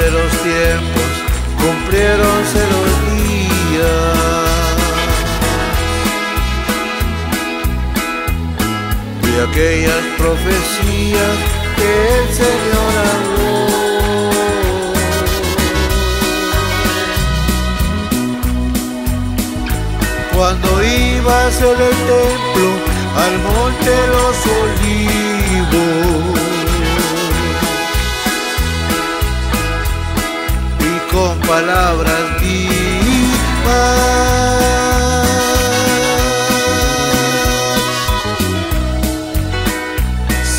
Acabaronse los tiempos, cumplieronse los días. Y aquellas profecías que el Señor habló. Cuando iba a ser el templo al monte los olivos palabras vivas.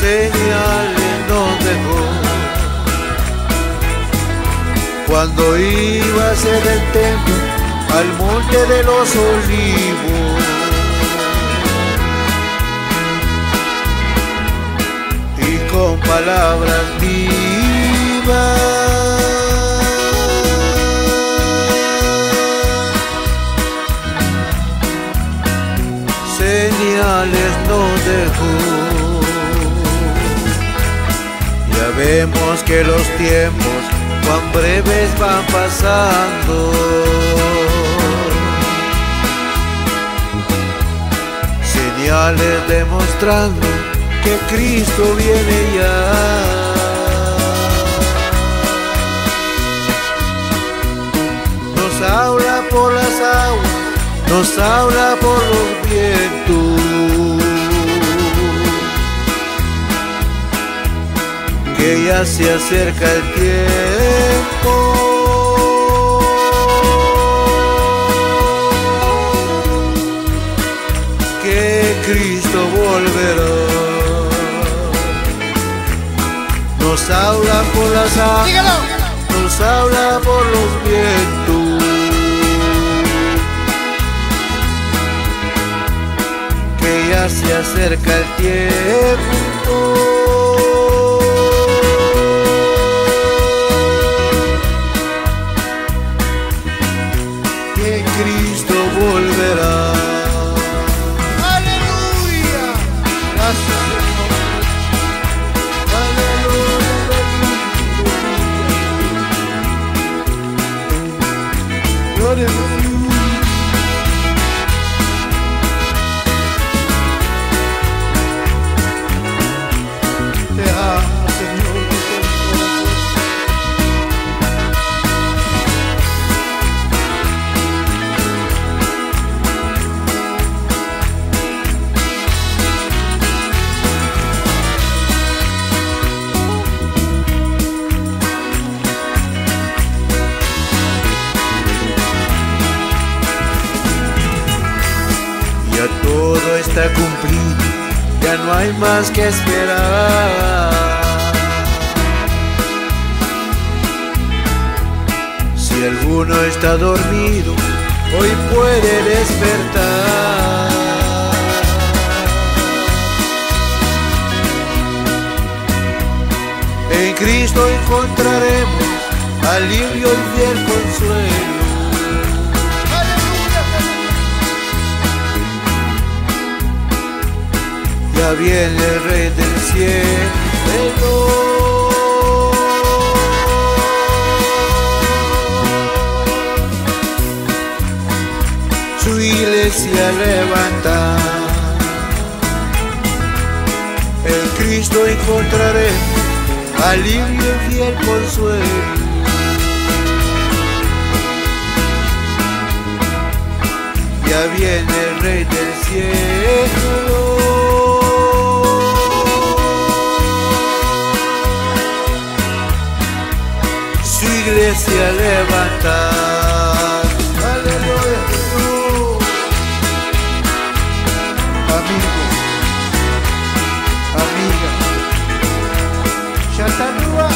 Señales nos dejó. Cuando iba a ser el templo al monte de los olivos. Y con palabras vivas señales nos dejó ya vemos que los tiempos cuán breves van pasando señales demostrando que Cristo viene ya. Nos habla por las aguas, nos habla por los vientos. Ya se acerca el tiempo que Cristo volverá. Nos habla por las aguas, nos habla por los vientos. Que ya se acerca el tiempo. Aleluya. Ya todo está cumplido, ya no hay más que esperar. Si alguno está dormido, hoy puede despertar. En Cristo encontraremos alivio y fiel consuelo. Ya viene el rey del cielo. Su iglesia levanta. El Cristo encontraré alivio y fiel consuelo. Ya viene el rey del cielo. Iglesia levantar. Aleluya Jesús. Amigo, amiga. Shatanua,